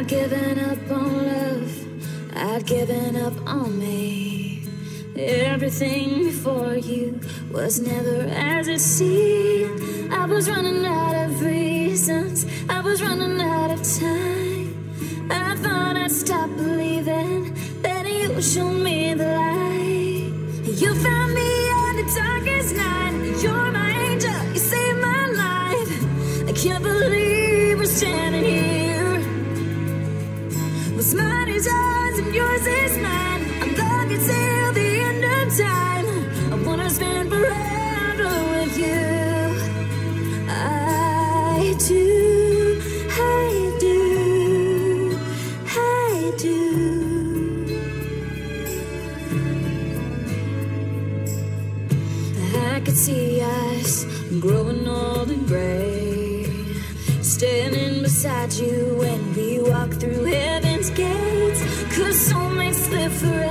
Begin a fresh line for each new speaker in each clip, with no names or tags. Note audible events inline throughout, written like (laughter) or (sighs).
had given up on love, I'd given up on me. Everything before you was never as it seemed. I was running out of reasons, I was running out of time. I thought I'd stop believing, then you showed me the light. What's mine is yours and yours is mine. I'm loving till the end of time. I wanna spend forever with you. I do, I do, I do. I could see us growing old and gray. Standing beside you when we walk through heaven's gates. Cause soulmates live forever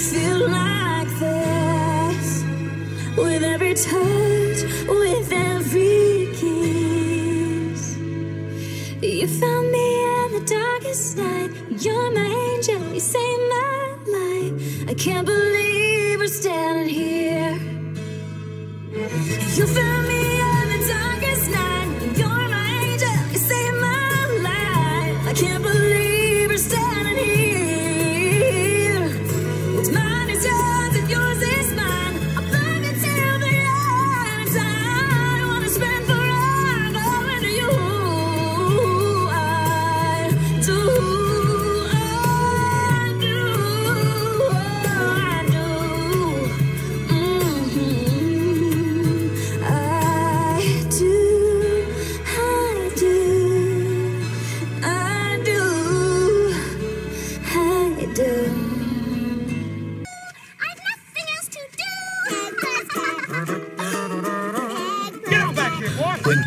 feel like this with every touch, You found me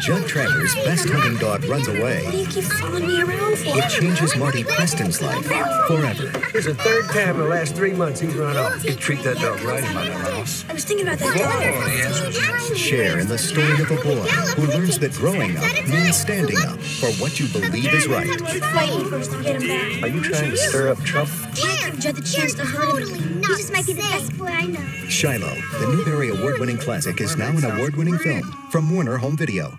Judd Travers' best hunting dog runs
What do
away,
you keep following me around for?
it changes Marty Preston's life forever.
It's the third time in the last three months he's run off. You treat that dog right in my house.
I was thinking about that dog.
Share in the story of a boy who learns that growing up means standing up for what you believe is right.
Keep fighting first to get him back.
Are you trying to stir up trouble?
Can't Judd the chance to hurt him.
He just might be the best boy I know.
Shiloh, the Newbery Award winning classic, is now an award winning film from Warner Home Video.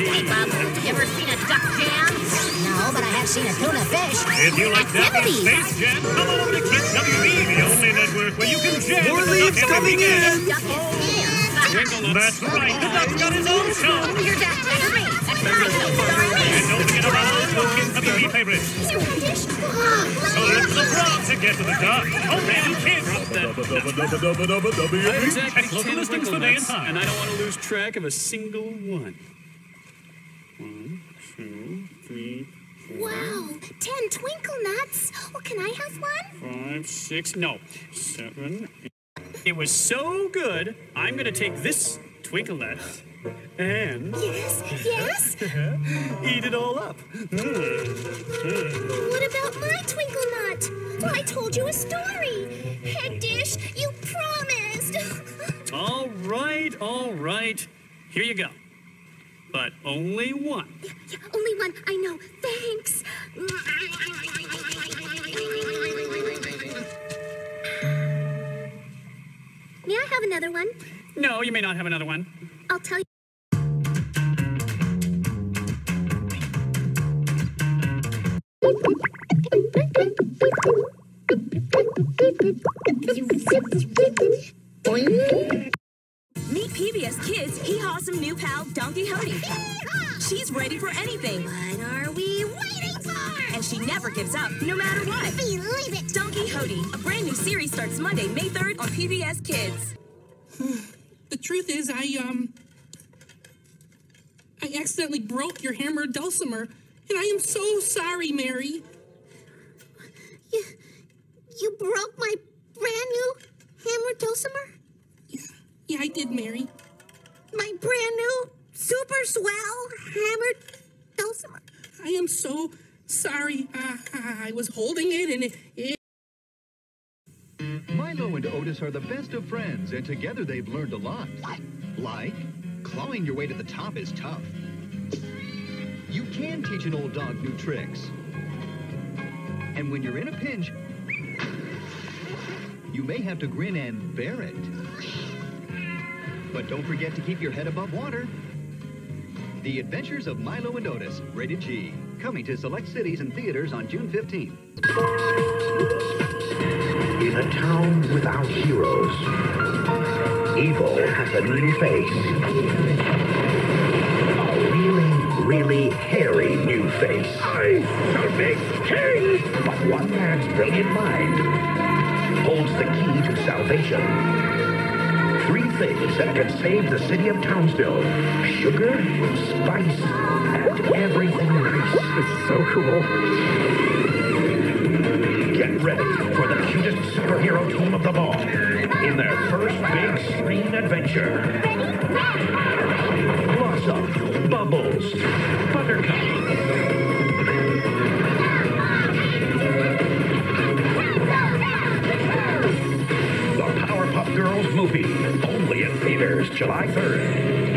Hey, Bob, you ever seen a duck jam? No, but I have seen a tuna fish.
If you like that Space Jam, come on to Kids WB, the only network where you can jam
More
with the
leaves coming
weekend.
in.
Duck is here.
That's right, the duck's got his own show.
Here's that me. That's right.
And don't forget about all your Kids WB favorites. So look for the frog to get to the duck. Only on Kids. Check local listings for day and time.
And I don't want to lose track of a single one. One, two, three,
Wow, ten twinkle nuts. Well, can I have one?
five, six, no, seven. It was so good, I'm going to take this twinkle nut and
Yes, yes. (laughs)
eat it all up. Hmm.
What about my twinkle nut? Well, I told you a story. Head dish, you promised. (laughs)
All right, all right. Here you go. But only one.
Yeah, only one. I know. Thanks. May I have another one?
No, you may not have another one.
I'll tell you.
Meet PBS Kids' hee awesome new pal, Donkey Hodie. She's ready for anything.
What are we waiting for?
And she never gives up, no matter what.
Believe it.
Donkey Hodie, a brand new series starts Monday, May 3rd on PBS Kids. (sighs)
The truth is, I, um. I accidentally broke your hammer dulcimer, and I am so sorry, Mary.
You, you broke my brand new hammer dulcimer?
Yeah, I did, Mary.
My brand new super swell hammered dulcimer?
I am so sorry. Uh, I was holding it, and it, it
Milo and Otis are the best of friends, and together they've learned a lot. Like, clawing your way to the top is tough. You can teach an old dog new tricks. And when you're in a pinch, you may have to grin and bear it. But don't forget to keep your head above water. The Adventures of Milo and Otis, rated G. Coming to select cities and theaters on June 15th.
In a town without heroes, evil has a new face. A really, really hairy new face. I shall make king! But one man's brilliant mind holds the key to salvation. Things that can save the city of Townsville. Sugar, spice, and everything nice. It's so cool. Get ready for the cutest superhero team of them all in their first big screen adventure. July 3rd.